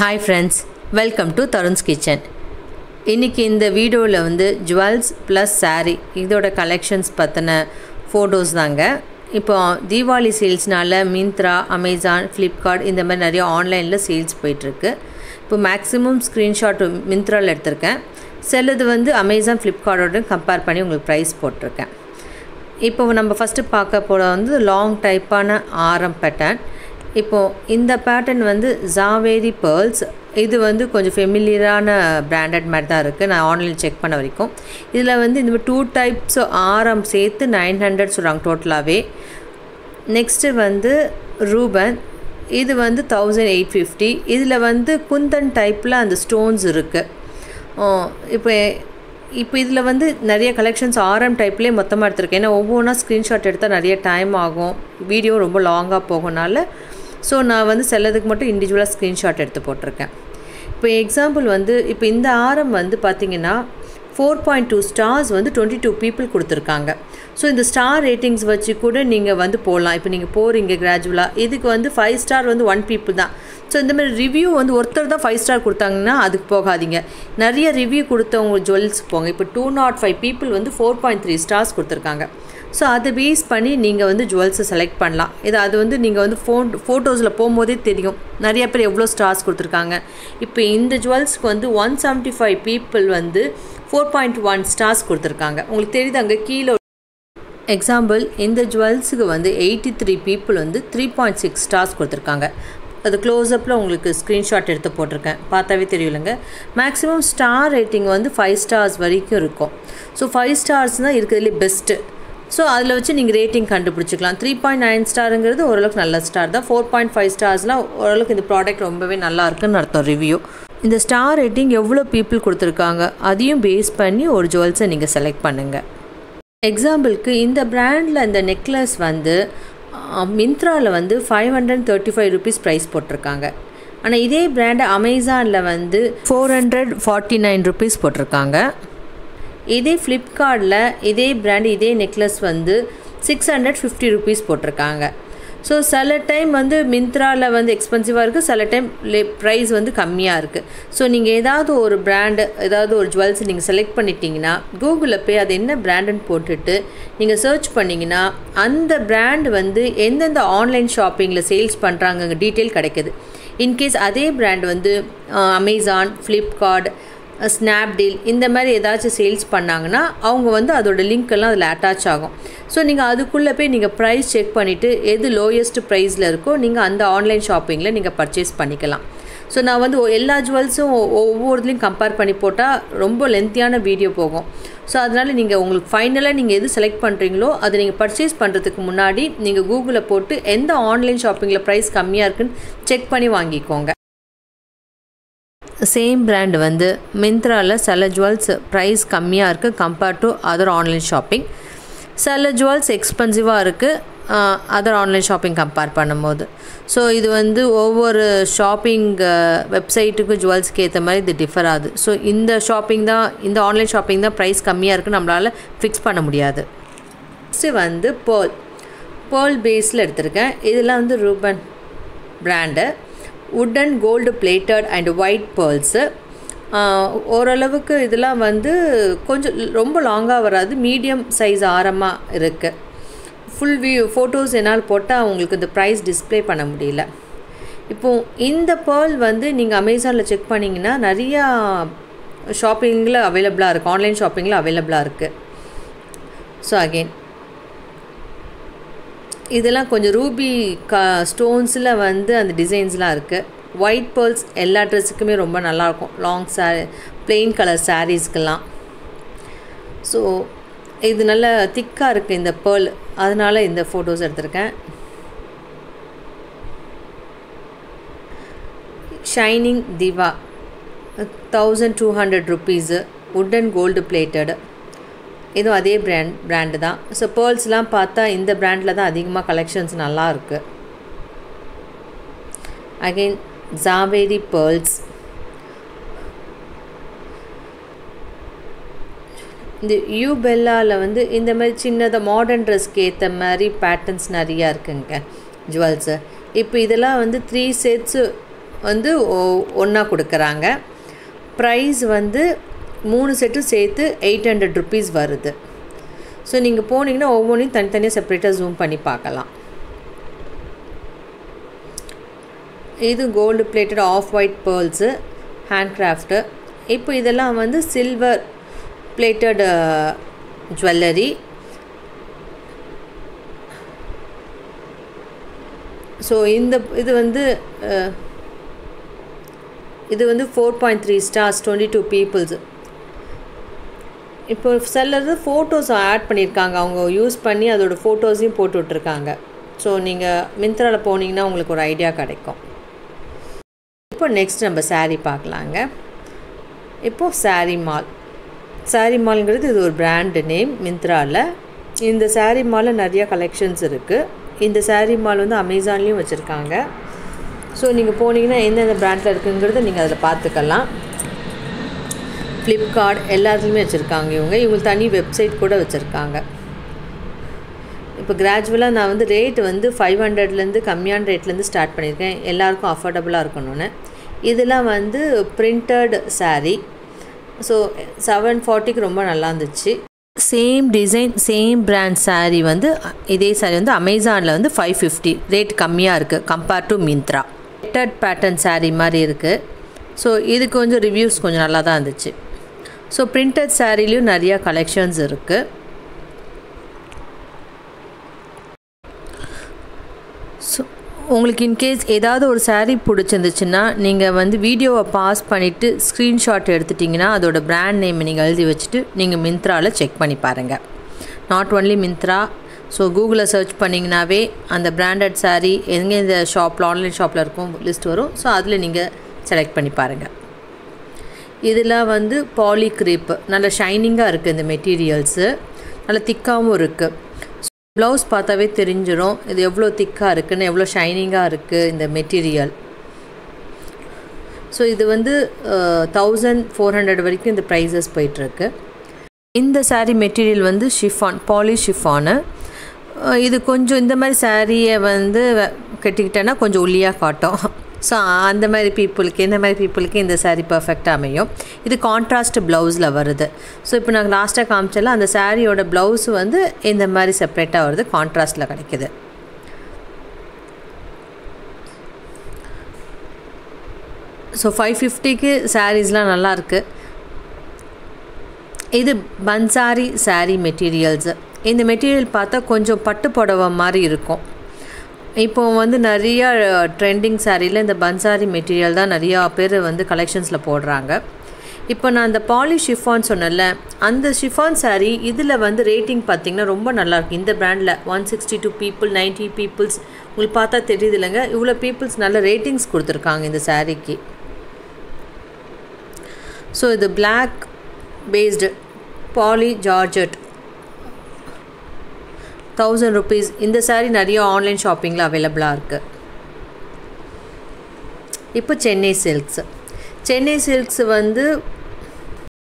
Hi friends welcome to Tarun's kitchen இன்றைக்கி இந்த வீடியோவில் வந்து ஜுவல்ஸ் ப்ளஸ் சாரீ இதோட கலெக்ஷன்ஸ் பற்றின ஃபோட்டோஸ் தாங்க. இப்போ தீபாவளி சேல்ஸ்னால மிந்த்ரா அமேசான் ஃப்ளிப்கார்ட் இந்த மாதிரி நிறைய ஆன்லைனில் சேல்ஸ் போயிட்டுருக்கு. இப்போ மேக்ஸிமம் ஸ்க்ரீன்ஷாட் மிந்த்ராவில் எடுத்திருக்கேன். சிலது வந்து அமேசான் ஃப்ளிப்கார்ட்டோட கம்பேர் பண்ணி உங்களுக்கு ப்ரைஸ் போட்டிருக்கேன். இப்போ நம்ம ஃபஸ்ட்டு பார்க்க போகிற வந்து லாங் டைப்பான ஆரம் பேட்டர்ன் இப்போது இந்த பேட்டர்ன் வந்து ஜாவேரி பேர்ல்ஸ் இது வந்து கொஞ்சம் ஃபெமிலியரான பிராண்டட் மாதிரி தான் இருக்குது நான் ஆன்லைன் செக் பண்ண வரைக்கும். இதில் வந்து இந்த டூ டைப்ஸ் ஆரம் சேர்த்து நைன் ஹண்ட்ரட் சொல்கிறாங்க டோட்டலாகவே நெக்ஸ்ட்டு வந்து ரூபன் இது வந்து தௌசண்ட் எயிட் ஃபிஃப்டி இதில் வந்து குந்தன் டைப்பில் அந்த ஸ்டோன்ஸ் இருக்குது இப்போ இப்போ இதில் வந்து நிறைய கலெக்ஷன்ஸ் ஆர்எம் டைப்லேயே மொத்தமாக எடுத்திருக்கேன். ஏன்னா ஒவ்வொன்றா ஸ்க்ரீன்ஷாட் எடுத்தால் நிறைய டைம் ஆகும். வீடியோ ரொம்ப லாங்காக போகனால ஸோ நான் வந்து சிலதுக்கு மட்டும் இண்டிவிஜுவலாக ஸ்க்ரீன்ஷாட் எடுத்து போட்டிருக்கேன். இப்போ எக்ஸாம்பிள் வந்து இப்போ இந்த ஆரம் வந்து பார்த்திங்கன்னா ஃபோர் பாயிண்ட் டூ ஸ்டார்ஸ் வந்து டுவெண்ட்டி டூ பீப்புள் கொடுத்துருக்காங்க. ஸோ இந்த ஸ்டார் ரேட்டிங்ஸ் வச்சு கூட நீங்கள் வந்து போடலாம். இப்போ நீங்கள் போகிறீங்க கிராஜுவலாக இதுக்கு வந்து ஃபைவ் ஸ்டார் வந்து ஒன் பீப்புள் தான். ஸோ இந்த மாதிரி ரிவ்யூ வந்து ஒருத்தர் தான் ஃபைவ் ஸ்டார் கொடுத்தாங்கன்னா அதுக்கு போகாதீங்க. நிறைய ரிவ்யூ கொடுத்தவங்க ஜுவல்ஸ் போங்க. இப்போ டூ நாட் ஃபைவ் பீப்புள் வந்து ஃபோர் பாயிண்ட் த்ரீ ஸ்டார்ஸ் கொடுத்துருக்காங்க. ஸோ அதை பேஸ் பண்ணி நீங்கள் வந்து ஜுவல்ஸை செலக்ட் பண்ணலாம். இது அது வந்து நீங்கள் வந்து ஃபோன் ஃபோட்டோஸில் போகும்போதே தெரியும். நிறைய பேர் எவ்வளோ ஸ்டார்ஸ் கொடுத்துருக்காங்க. இப்போ இந்த ஜுவல்ஸ்க்கு வந்து ஒன் செவன்ட்டி ஃபைவ் பீப்புள் வந்து ஃபோர் பாயிண்ட் ஒன் ஸ்டார்ஸ் கொடுத்துருக்காங்க. உங்களுக்கு தெரியுது அங்கே கீழே எக்ஸாம்பிள் இந்த ஜுவல்ஸுக்கு வந்து எயிட்டி த்ரீ பீப்புள் வந்து த்ரீ பாயிண்ட் சிக்ஸ் ஸ்டார்ஸ் கொடுத்துருக்காங்க. அது க்ளோஸ்அப்பில் உங்களுக்கு ஸ்க்ரீன்ஷாட் எடுத்து போட்டிருக்கேன். பார்த்தாவே தெரியலங்க மேக்ஸிமம் ஸ்டார் ரேட்டிங் வந்து ஃபைவ் ஸ்டார்ஸ் வரைக்கும் இருக்கும். ஸோ ஃபைவ் ஸ்டார்ஸ் தான் இருக்கிறதுலே பெஸ்ட்டு ஸோ அதில் வச்சு நீங்கள் ரேட்டிங் கண்டுபிடிச்சிக்கலாம். த்ரீ பாயிண்ட் நைன் ஸ்டாருங்கிறது ஓரளவுக்கு நல்ல ஸ்டார் தான். ஃபோர் பாயிண்ட் ஃபைவ் ஸ்டார்ஸ்லாம் ஓரளவுக்கு இந்த ப்ராடக்ட் ரொம்பவே நல்லா இருக்குன்னு அர்த்தம் ரிவ்யூ இந்த ஸ்டார் ரேட்டிங் எவ்வளோ பீப்புள் கொடுத்துருக்காங்க அதையும் பேஸ் பண்ணி ஒரு ஜுவல்ஸை நீங்கள் செலக்ட் பண்ணுங்கள் எக்ஸாம்பிளுக்கு இந்த ப்ராண்டில் இந்த நெக்லஸ் வந்து மிந்த்ராவில் வந்து five hundred thirty five rupees price போட்டிருக்காங்க. ஆனால் இதே பிராண்டு அமேசானில் வந்து four hundred forty nine rupees போட்டிருக்காங்க. இதே ஃப்ளிப்கார்ட்டில் இதே பிராண்ட் இதே நெக்லஸ் வந்து சிக்ஸ் ஹண்ட்ரட் ஃபிஃப்டி ருபீஸ் போட்டிருக்காங்க. ஸோ சில டைம் வந்து மிந்த்ராவில் வந்து எக்ஸ்பென்சிவாக இருக்குது சில டைம் லே ப்ரைஸ் வந்து கம்மியாக இருக்குது ஸோ நீங்கள் ஏதாவது ஒரு பிராண்டு ஏதாவது ஒரு ஜுவல்ஸ் நீங்கள் செலக்ட் பண்ணிட்டீங்கன்னா கூகுளில் போய் அது என்ன பிராண்டுன்னு போட்டுட்டு நீங்கள் சர்ச் பண்ணிங்கன்னா அந்த பிராண்ட் வந்து எந்தெந்த ஆன்லைன் ஷாப்பிங்கில் சேல்ஸ் பண்ணுறாங்க டீட்டெயில் கிடைக்குது. இன்கேஸ் அதே பிராண்ட் வந்து அமேசான் ஃப்ளிப்கார்ட் ஸ்னாப்டீல் இந்த மாதிரி ஏதாச்சும் சேல்ஸ் பண்ணாங்கன்னா அவங்க வந்து அதோட லிங்க் எல்லாம் அதில் அட்டாச் ஆகும். ஸோ நீங்கள் அதுக்குள்ளே போய் நீங்கள் ப்ரைஸ் செக் பண்ணிவிட்டு எது லோயஸ்ட் ப்ரைஸில் இருக்கோ நீங்கள் அந்த ஆன்லைன் ஷாப்பிங்கில் நீங்கள் பர்ச்சேஸ் பண்ணிக்கலாம். ஸோ நான் வந்து எல்லா ஜுவல்ஸும் ஒவ்வொருத்துலையும் கம்பேர் பண்ணி போட்டால் ரொம்ப லென்த்தியான வீடியோ போகும். ஸோ அதனால் நீங்கள் உங்களுக்கு ஃபைனலாக நீங்கள் எது செலக்ட் பண்ணுறீங்களோ அதை நீங்கள் பர்ச்சேஸ் பண்ணுறதுக்கு முன்னாடி நீங்கள் கூகுளில் போட்டு எந்த ஆன்லைன் ஷாப்பிங்கில் ப்ரைஸ் கம்மியாக இருக்குன்னு செக் பண்ணி வாங்கிக்கோங்க. சேம் பிராண்ட் வந்து மிந்த்ராவில் சில ஜுவல்ஸ் ப்ரைஸ் கம்மியாக இருக்குது compared to other online shopping சில ஜுவல்ஸ் எக்ஸ்பென்சிவாக இருக்குது அதர் ஆன்லைன் ஷாப்பிங் கம்பேர் பண்ணும்போது. ஸோ இது வந்து ஒவ்வொரு ஷாப்பிங் வெப்சைட்டுக்கும் ஜுவல்ஸ்க்கு ஏற்ற மாதிரி இது டிஃபர் ஆகுது. ஸோ இந்த ஷாப்பிங் தான் இந்த ஆன்லைன் ஷாப்பிங் தான் ப்ரைஸ் கம்மியாக இருக்குது நம்மளால் ஃபிக்ஸ் பண்ண முடியாது. நெக்ஸ்ட்டு வந்து பேர்ல் பேர்ல் பேஸில் எடுத்திருக்கேன். இதெல்லாம் வந்து Ruban brand wooden gold plated and white pearls ஓரளவுக்கு இதெல்லாம் வந்து கொஞ்சம் ரொம்ப லாங்காக வராது மீடியம் சைஸ் ஆரமாக இருக்குது ஃபுல் வியூ ஃபோட்டோஸ் என்னால் போட்டால் உங்களுக்கு இந்த ப்ரைஸ் டிஸ்பிளே பண்ண முடியல. இப்போது இந்த பேர்ல் வந்து நீங்கள் அமேசானில் செக் பண்ணிங்கன்னா நிறையா ஷாப்பிங்கில் அவைலபிளாக இருக்குது ஆன்லைன் ஷாப்பிங்கில் அவைலபிளாக இருக்குது ஸோ அகெயின் இதெல்லாம் கொஞ்சம் ரூபி கா ஸ்டோன்ஸில் வந்து அந்த டிசைன்ஸ்லாம் இருக்குது ஒயிட் பேர்ல்ஸ் எல்லா ட்ரெஸ்ஸுக்குமே ரொம்ப நல்லாயிருக்கும் லாங் சாரி பிளெயின் கலர் சாரீஸ்க்கெல்லாம் ஸோ இது நல்ல திக்காக இருக்குது இந்த பேர்ல் அதனால் இந்த ஃபோட்டோஸ் எடுத்திருக்கேன். Shining diva thousand two hundred rupees and gold plated இதுவும் அதே பிராண்ட் பிராண்டு தான். ஸோ பேர்ல்ஸ்லாம் பார்த்தா இந்த பிராண்டில் தான் அதிகமாக கலெக்ஷன்ஸ் நல்லா இருக்குது அகெயின் ஜாவேரி பேர்ல்ஸ் இந்த யூ பெல்லாவில் வந்து இந்த மாதிரி சின்னதாக மாடர்ன் ட்ரெஸ்க்கு ஏற்ற மாதிரி பேட்டர்ன்ஸ் நிறையா இருக்குங்க ஜுவல்ஸு இப்போ இதெல்லாம் வந்து த்ரீ செட்ஸு வந்து ஒன்றா கொடுக்குறாங்க. ப்ரைஸ் வந்து மூணு செட்டும் சேர்த்து எயிட் ஹண்ட்ரட் ருபீஸ் வருது. ஸோ நீங்கள் போனீங்கன்னா ஒவ்வொன்றையும் தனித்தனியாக செப்பரேட்டாக ஜூம் பண்ணி பார்க்கலாம். இது gold plated off white pearls handcrafted இப்போ இதெல்லாம் வந்து சில்வர் பிளேட்டட் ஜுவல்லரி ஸோ இந்த இது வந்து uh, இது வந்து four point three stars twenty two peoples இப்போ சிலது ஃபோட்டோஸ் ஆட் பண்ணியிருக்காங்க. அவங்க யூஸ் பண்ணி அதோடய ஃபோட்டோஸையும் போட்டு விட்ருக்காங்க ஸோ நீங்கள் மிந்த்ராவில் போனீங்கன்னா உங்களுக்கு ஒரு ஐடியா கிடைக்கும். இப்போ நெக்ஸ்ட் நம்ம சாரீ பார்க்கலாங்க. இப்போது சாரீ மால் சாரீ மால்ங்கிறது இது ஒரு பிராண்டு நேம் மிந்த்ராவில் இந்த சாரீ மாலில் நிறையா கலெக்ஷன்ஸ் இருக்குது இந்த சாரீ மால் வந்து அமேசான்லேயும் வச்சுருக்காங்க. ஸோ நீங்கள் போனீங்கன்னா எந்தெந்த பிராண்டில் இருக்குங்கிறத நீங்கள் அதில் பார்த்துக்கலாம். ஃப்ளிப்கார்ட் எல்லாத்துலேயுமே வச்சுருக்காங்க இவங்க. இவங்களுக்கு தனி வெப்சைட் கூட வச்சுருக்காங்க. இப்போ கிராஜுவலாக நான் வந்து ரேட் வந்து ஃபைவ் ஹண்ட்ரட்லேருந்து கம்மியான ரேட்லேருந்து ஸ்டார்ட் பண்ணியிருக்கேன். எல்லாருக்கும் அஃபோர்டபுளாக இருக்கணும்னு. இதெல்லாம் வந்து பிரிண்டட் சாரீ ஸோ செவன் ஃபார்ட்டிக்கு ரொம்ப நல்லா இருந்துச்சு. Same design same brand saree வந்து இதே சாரீ வந்து அமேசானில் வந்து ஃபைவ் ஃபிஃப்டி ரேட் கம்மியாக இருக்குது கம்பேர் டு மிந்த்ரா பெட்டட் பேட்டர்ன் சாரீ மாதிரி இருக்குது ஸோ இது கொஞ்சம் ரிவ்யூஸ் கொஞ்சம் நல்லா தான் இருந்துச்சு. ஸோ பிரிண்டட் சாரீலேயும் நிறையா கலெக்ஷன்ஸ் இருக்குது ஸோ உங்களுக்கு இன்கேஸ் ஏதாவது ஒரு சாரீ பிடிச்சிருந்துச்சுன்னா நீங்கள் வந்து வீடியோவை பாஸ் பண்ணிவிட்டு ஸ்க்ரீன்ஷாட் எடுத்துட்டிங்கன்னா அதோட பிராண்ட் நேம் நீங்கள் எழுதி வச்சுட்டு நீங்கள் மிந்த்ராவில் செக் பண்ணி பாருங்கள் நாட் ஒன்லி மிந்த்ரா ஸோ கூகுளில் சர்ச் பண்ணிங்கனாவே அந்த பிராண்டட் சாரீ எங்கே இந்த ஷாப்பில் ஆன்லைன் ஷாப்பில் இருக்கும் லிஸ்ட் வரும். ஸோ அதில் நீங்கள் செலக்ட் பண்ணி பாருங்கள் இதெல்லாம் வந்து பாலி க்ரீப் நல்ல ஷைனிங்காக இருக்குது இந்த மெட்டீரியல்ஸு நல்ல திக்காகவும் இருக்குது ப்ளவுஸ் பார்த்தாவே தெரிஞ்சிடும் இது எவ்வளோ திக்காக இருக்குன்னு எவ்வளோ ஷைனிங்காக இருக்குது இந்த மெட்டீரியல் ஸோ இது வந்து தௌசண்ட் ஃபோர் ஹண்ட்ரட் வரைக்கும் இந்த ப்ரைஸஸ் போயிட்டுருக்கு. இந்த சாரீ மெட்டீரியல் வந்து ஷிஃபான் பாலி ஷிஃபானு இது கொஞ்சம் இந்த மாதிரி சாரியை வந்து கட்டிக்கிட்டேன்னா கொஞ்சம் ஒல்லியாக காட்டும். ஸோ அந்த மாதிரி பீப்புளுக்கு இந்த மாதிரி பீப்புளுக்கு இந்த சாரீ பர்ஃபெக்டாக அமையும். இது கான்ட்ராஸ்ட் ப்ளவுஸில் வருது. ஸோ இப்போ நாங்கள் லாஸ்ட்டாக காமிச்சல அந்த சாரியோட ப்ளவுஸ் வந்து இந்த மாதிரி செப்ரேட்டாக வருது கான்ட்ராஸ்ட்டில் கிடைக்கிது. ஸோ ஃபைவ் ஃபிஃப்டிக்கு சாரீஸ்லாம் நல்லாயிருக்கு இது பன்சாரி சாரீ மெட்டீரியல்ஸு இந்த மெட்டீரியல் பார்த்தா கொஞ்சம் பட்டு புடவை மாதிரி இருக்கும். இப்போ வந்து நிறையா ட்ரெண்டிங் சாரியில் இந்த பன்சாரி மெட்டீரியல் தான் நிறையா பேர் வந்து கலெக்ஷன்ஸில் போடுறாங்க. இப்போ நான் அந்த பாலி ஷிஃபான் சொன்னேன்ல அந்த ஷிஃபான் சாரீ இதில் வந்து ரேட்டிங் பார்த்திங்கன்னா ரொம்ப நல்லாயிருக்கு இந்த பிராண்டில் one sixty two people ninety peoples உங்களுக்கு பார்த்தா தெரியுது இல்லைங்க இவ்வளோ பீப்புள்ஸ் நல்ல ரேட்டிங்ஸ் கொடுத்துருக்காங்க இந்த சாரீக்கு ஸோ இது black based poly georgette thousand rupees இந்த சாரீ நிறைய ஆன்லைன் ஷாப்பிங்கில் அவைலபிளாக இருக்குது இப்போ சென்னை சில்க்ஸ் சென்னை சில்க்ஸ் வந்து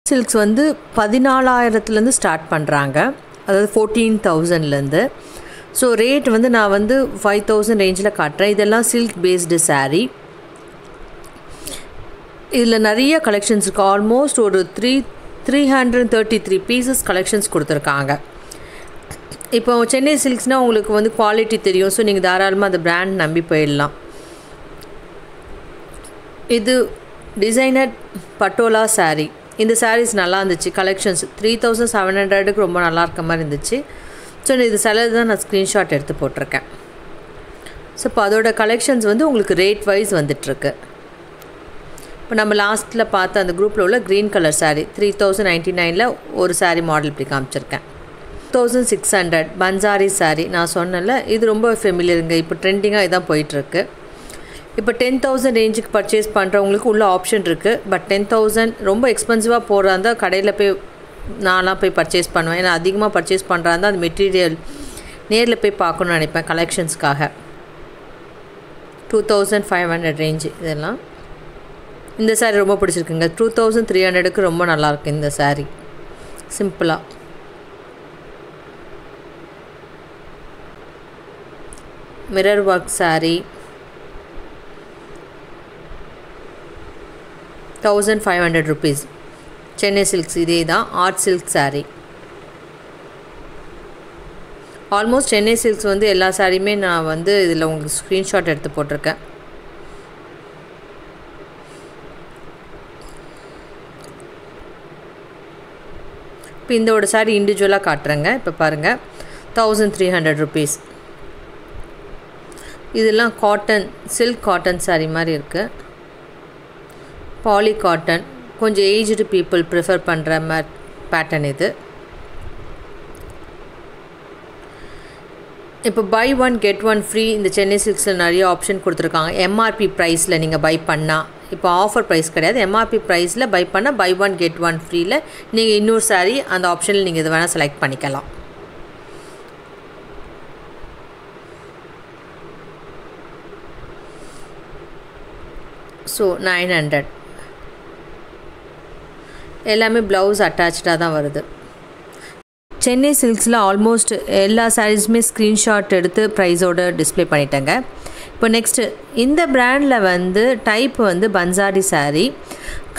சில்க்ஸ் வந்து பதினாலாயிரத்துலேருந்து ஸ்டார்ட் பண்ணுறாங்க அதாவது ஃபோர்டீன் தௌசண்ட்லேருந்து ஸோ ரேட் வந்து நான் வந்து ஃபைவ் தௌசண்ட் ரேஞ்சில் காட்டுறேன். இதெல்லாம் சில்க் பேஸ்டு சாரீ இதில் நிறைய கலெக்ஷன்ஸ் இருக்குது ஆல்மோஸ்ட் ஒரு three three hundred thirty three pieces collections கொடுத்துருக்காங்க. இப்போ சென்னை சில்க்ஸ்னால் உங்களுக்கு வந்து குவாலிட்டி தெரியும். ஸோ நீங்கள் தாராளமாக அந்த பிராண்ட் நம்பி போயிடலாம். இது டிசைனர் பட்டோலா சாரீ இந்த சாரீஸ் நல்லா இருந்துச்சு. கலெக்ஷன்ஸ் த்ரீ தௌசண்ட் செவன் ஹண்ட்ரடுக்கு ரொம்ப நல்லா இருக்க மாதிரி இருந்துச்சு. ஸோ இது சிலது தான் நான் ஸ்க்ரீன்ஷாட் எடுத்து போட்டிருக்கேன். ஸோ இப்போ அதோட கலெக்ஷன்ஸ் வந்து உங்களுக்கு ரேட் வைஸ் வந்துட்டுருக்கு. இப்போ நம்ம லாஸ்ட்டில் பார்த்த அந்த குரூப்பில் உள்ள green colour saree three thousand ninety நைனில் ஒரு சாரீ மாடல் இப்படி காமிச்சிருக்கேன். Thousand six hundred Bansari saree நான் சொன்னல இது ரொம்ப ஃபெமிலியருங்க இப்போ ட்ரெண்டிங்காக இதான் போயிட்டுருக்கு. இப்போ டென் தௌசண்ட் ரேஞ்சுக்கு பர்ச்சேஸ் பண்ணுறவங்களுக்கு உள்ள ஆப்ஷன் இருக்குது பட் டென் தௌசண்ட் ரொம்ப எக்ஸ்பென்சிவாக போகிறா இருந்தால் கடையில் போய் நான்லாம் போய் பர்ச்சேஸ் பண்ணுவேன். ஏன்னா அதிகமாக பர்ச்சேஸ் பண்ணுறா இருந்தால் அந்த மெட்டீரியல் நேரில் போய் பார்க்கணுன்னு நினைப்பேன் கலெக்ஷன்ஸ்க்காக two thousand five hundred range இதெல்லாம். இந்த சாரீ ரொம்ப பிடிச்சிருக்குங்க. டூ தௌசண்ட் த்ரீ ஹண்ட்ரடுக்கு ரொம்ப நல்லாயிருக்கு இந்த சாரீ சிம்பிளாக mirror work saree thousand five hundred rupees Chennai silks இதே தான் art silk saree. Almost Chennai silks வந்து எல்லா சாரியுமே நான் வந்து இதில் உங்களுக்கு ஸ்க்ரீன்ஷாட் எடுத்து போட்டிருக்கேன். இப்போ இந்தோட சாரி இண்டிவிஜுவலாக காட்டுறேங்க. இப்போ பாருங்கள் தௌசண்ட் த்ரீ ஹண்ட்ரட் ருபீஸ் இதெல்லாம் காட்டன் சில்க் காட்டன் சாரீ மாதிரி இருக்குது பாலி காட்டன் கொஞ்சம் ஏஜ்டு பீப்புள் ப்ரிஃபர் பண்ணுற மாதிரி பேட்டர்ன் இது. இப்போ buy one get one free இந்த சென்னை சில்க்ஸில் நிறைய ஆப்ஷன் கொடுத்துருக்காங்க. எம்ஆர்பி ப்ரைஸில் நீங்கள் பை பண்ணால் இப்போ ஆஃபர் ப்ரைஸ் கிடையாது. எம்ஆர்பி ப்ரைஸில் பை பண்ணால் பை ஒன் கெட் ஒன் ஃப்ரீயில் நீங்கள் இன்னொரு saree அந்த ஆப்ஷனில் நீங்கள் இது வேணால் செலக்ட் பண்ணிக்கலாம். So nine hundred. எல்லாமே ப்ளவுஸ் அட்டாச்சாக தான் வருது. சென்னை சில்க்ஸில் ஆல்மோஸ்ட் எல்லா சாரீஸுமே ஸ்க்ரீன்ஷாட் எடுத்து ப்ரைஸோடு டிஸ்ப்ளே பண்ணிட்டேங்க. இப்போ நெக்ஸ்ட்டு இந்த பிராண்டில் வந்து டைப் வந்து பன்சாரி சாரீ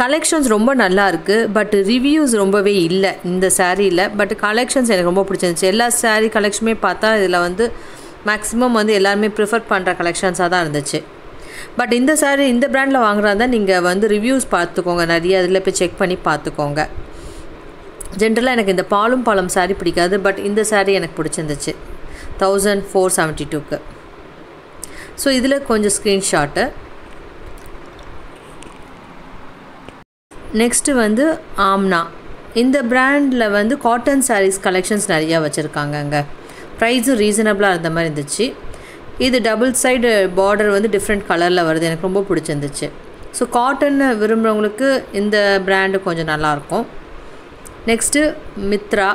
கலெக்ஷன்ஸ் ரொம்ப நல்லா இருக்குது பட் ரிவ்யூஸ் ரொம்பவே இல்லை இந்த சாரியில் பட் கலெக்ஷன்ஸ் எனக்கு ரொம்ப பிடிச்சிருந்துச்சு. எல்லா சாரீ கலெக்ஷனுமே பார்த்தா இதில் வந்து மேக்ஸிமம் வந்து எல்லாருமே ப்ரிஃபர் பண்ணுற கலெக்ஷன்ஸாக தான் இருந்துச்சு. பட் இந்த சாரீ இந்த ப்ராண்டில் வாங்குறதா நீங்கள் வந்து ரிவ்யூஸ் பார்த்துக்கோங்க. நிறைய அதில் போய் செக் பண்ணி பார்த்துக்கோங்க. ஜென்ரலாக எனக்கு இந்த பாலும் பாலம் சாரீ பிடிக்காது. பட் இந்த சாரீ எனக்கு பிடிச்சிருந்துச்சு. தௌசண்ட் ஃபோர் செவன்ட்டி டூக்கு ஸோ இதில் கொஞ்சம் ஸ்க்ரீன்ஷாட்டு நெக்ஸ்ட்டு வந்து ஆம்னா இந்த ப்ராண்டில் வந்து காட்டன் சாரீஸ் கலெக்ஷன்ஸ் நிறையா வச்சுருக்காங்க அங்கே ப்ரைஸும் ரீசனபிளாக இருந்த மாதிரி இருந்துச்சு. இது டபுள் சைடு பார்டர் வந்து டிஃப்ரெண்ட் கலரில் வருது. எனக்கு ரொம்ப பிடிச்சிருந்துச்சு. ஸோ காட்டன் விரும்புகிறவங்களுக்கு இந்த பிராண்டு கொஞ்சம் நல்லாயிருக்கும். நெக்ஸ்ட்டு மித்ரா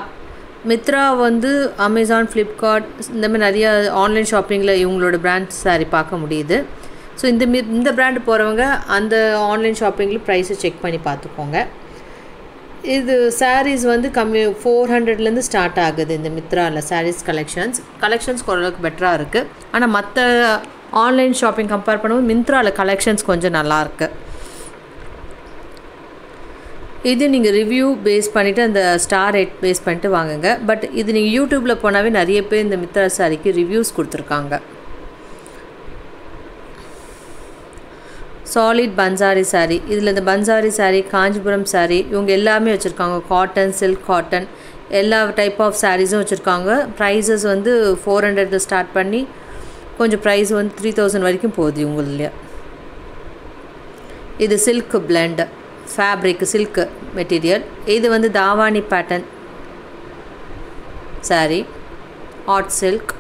மித்ரா வந்து அமேசான் ஃப்ளிப்கார்ட் இந்த மாதிரி ஆன்லைன் ஷாப்பிங்கில் இவங்களோட பிராண்ட் சாரி பார்க்க முடியுது. ஸோ இந்த மி இந்த பிராண்டு போகிறவங்க அந்த ஆன்லைன் ஷாப்பிங்கில் ப்ரைஸை செக் பண்ணி பார்த்துக்கோங்க. இது சாரீஸ் வந்து கம்மி ஃபோர் ஹண்ட்ரட்லேருந்து ஸ்டார்ட் ஆகுது இந்த மித்ராவில் சாரீஸ் கலெக்ஷன்ஸ் கலெக்ஷன்ஸ் ஓரளவுக்கு பெட்டராக இருக்குது ஆனால் மற்ற ஆன்லைன் ஷாப்பிங் கம்பேர் பண்ணும்போது மிந்த்ராவில் கலெக்ஷன்ஸ் கொஞ்சம் நல்லாயிருக்கு இது நீங்கள் ரிவ்யூ பேஸ் பண்ணிவிட்டு அந்த ஸ்டார் ரேட் பேஸ் பண்ணிட்டு வாங்குங்க. பட் இது நீங்கள் யூடியூப்பில் போனாவே நிறைய பேர் இந்த மித்ரா சாரிக்கு ரிவ்யூஸ் கொடுத்துருக்காங்க. Solid Bansari saree. இதில் இந்த பன்சாரி saree காஞ்சிபுரம் saree இவங்க எல்லாமே வச்சுருக்காங்க. காட்டன் சில்க் காட்டன் எல்லா டைப் ஆஃப் சாரீஸும் வச்சுருக்காங்க. ப்ரைஸஸ் வந்து ஃபோர் ஹண்ட்ரட் ஸ்டார்ட் பண்ணி கொஞ்சம் ப்ரைஸ் வந்து த்ரீ தௌசண்ட் வரைக்கும் போகுது இவங்கள இது silk blend fabric silk material இது வந்து davani pattern saree. Art silk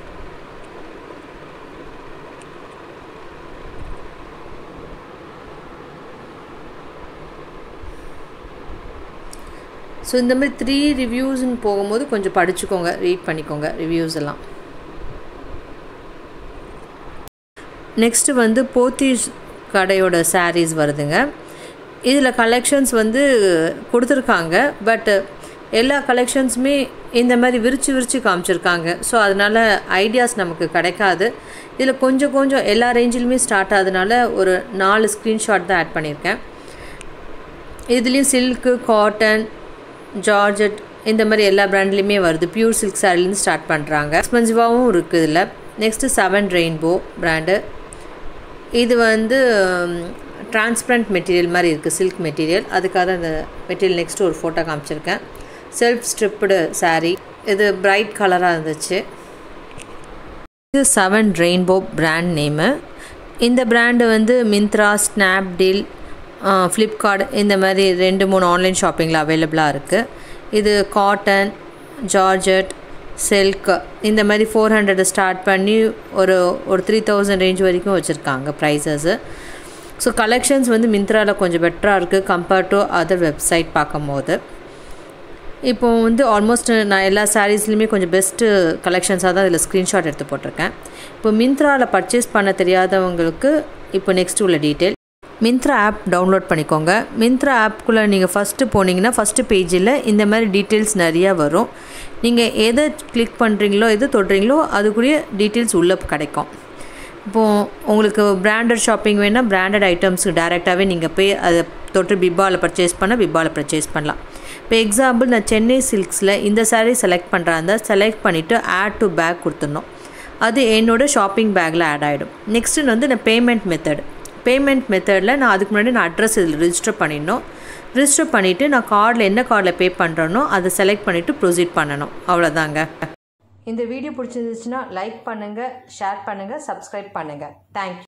so இந்த மாதிரி த்ரீ ரிவ்யூஸ்னு போகும்போது கொஞ்சம் படிச்சுக்கோங்க ரீட் பண்ணிக்கோங்க ரிவ்யூஸ் எல்லாம். நெக்ஸ்ட்டு வந்து போத்தீஸ் கடையோட சாரீஸ் வருதுங்க. இதில் கலெக்ஷன்ஸ் வந்து கொடுத்துருக்காங்க பட்டு எல்லா கலெக்ஷன்ஸுமே இந்த மாதிரி விரித்து விரித்து காமிச்சிருக்காங்க. ஸோ அதனால் ஐடியாஸ் நமக்கு கிடைக்காது. இதில் கொஞ்சம் கொஞ்சம் எல்லா ரேஞ்சிலுமே ஸ்டார்ட் ஆகுதுனால ஒரு நாலு ஸ்க்ரீன்ஷாட் தான் ஆட் பண்ணியிருக்கேன். இதுலேயும் சில்க்கு காட்டன் ஜார்ஜட் இந்த மாதிரி எல்லா ப்ராண்ட்லேயுமே வருது. பியூர் சில்க் சாரிலேருந்து ஸ்டார்ட் பண்ணுறாங்க எக்ஸ்பென்சிவாகவும் இருக்குது இதில் நெக்ஸ்ட்டு செவன் ரெயின்போ பிராண்டு இது வந்து டிரான்ஸ்பரண்ட் மெட்டீரியல் மாதிரி இருக்குது சில்க் மெட்டீரியல் அதுக்காக அந்த மெட்டீரியல் நெக்ஸ்ட்டு ஒரு ஃபோட்டோ காமிச்சிருக்கேன். Self striped saree. இது பிரைட் கலராக இருந்துச்சு. இது செவன் ரெயின்போ பிராண்ட் நேமு இந்த பிராண்டு வந்து மிந்த்ரா ஸ்னாப்டீல் ஃப்ளிப்கார்ட் இந்த மாதிரி ரெண்டு மூணு ஆன்லைன் ஷாப்பிங்கில் அவைலபிளாக இருக்குது இது காட்டன் ஜார்ஜட் சில்க் இந்த மாதிரி ஃபோர் ஹண்ட்ரட் ஸ்டார்ட் பண்ணி ஒரு ஒரு த்ரீ தௌசண்ட் ரேஞ்ச் வரைக்கும் வச்சுருக்காங்க ப்ரைஸஸ்ஸு ஸோ கலெக்ஷன்ஸ் வந்து மிந்த்ராவில் கொஞ்சம் பெட்டராக இருக்குது கம்பேர்ட் டு அதர் வெப்சைட் பார்க்கும்போது. இப்போ வந்து ஆல்மோஸ்ட் நான் எல்லா சாரீஸ்லையுமே கொஞ்சம் பெஸ்ட்டு கலெக்ஷன்ஸாக தான் இதில் ஸ்க்ரீன்ஷாட் எடுத்து போட்டிருக்கேன். இப்போ மிந்த்ராவில் பர்ச்சேஸ் பண்ண தெரியாதவங்களுக்கு இப்போ நெக்ஸ்ட் உள்ள டீட்டெயில் மிந்த்ரா ஆப் டவுன்லோட் பண்ணிக்கோங்க. மிந்த்ரா ஆப்குள்ளே நீங்கள் ஃபஸ்ட்டு போனீங்கன்னா ஃபஸ்ட்டு பேஜில் இந்த மாதிரி டீட்டெயில்ஸ் நிறையா வரும். நீங்கள் எதை கிளிக் பண்ணுறீங்களோ எது தொடுறீங்களோ அதுக்குரிய டீட்டெயில்ஸ் உள்ளே கிடைக்கும். இப்போது உங்களுக்கு பிராண்டட் ஷாப்பிங் வேணால் பிராண்டட் ஐட்டம்ஸுக்கு டேரெக்டாகவே நீங்கள் போய் அதை தொட்டு பிப்பாவில் பர்ச்சேஸ் பண்ணால் பிப்பாவில் பர்ச்சேஸ் பண்ணலாம். இப்போ எக்ஸாம்பிள் நான் சென்னை சில்க்ஸில் இந்த சாரீ செலக்ட் பண்ணுறாங்க செலக்ட் பண்ணிவிட்டு ஆட் டு பேக் கொடுத்துடணும். அது என்னோடய ஷாப்பிங் பேக்கில் ஆட் ஆகிடும் நெக்ஸ்ட்டு வந்து நான் பேமெண்ட் மெத்தட் பேமெண்ட் மெத்தடில் நான் அதுக்கு முன்னாடி நான் அட்ரஸ் இதில் ரிஜிஸ்டர் பண்ணிடணும். ரிஜிஸ்டர் பண்ணிவிட்டு நான் கார்டில் என்ன கார்டில் பே பண்ணுறேனோ அதை செலக்ட் பண்ணிவிட்டு ப்ரொசீட் பண்ணணும். அவ்வளோதாங்க இந்த வீடியோ பிடிச்சிருந்துச்சுன்னா லைக் பண்ணுங்கள் ஷேர் பண்ணுங்கள் சப்ஸ்கிரைப் பண்ணுங்கள் தேங்க்யூ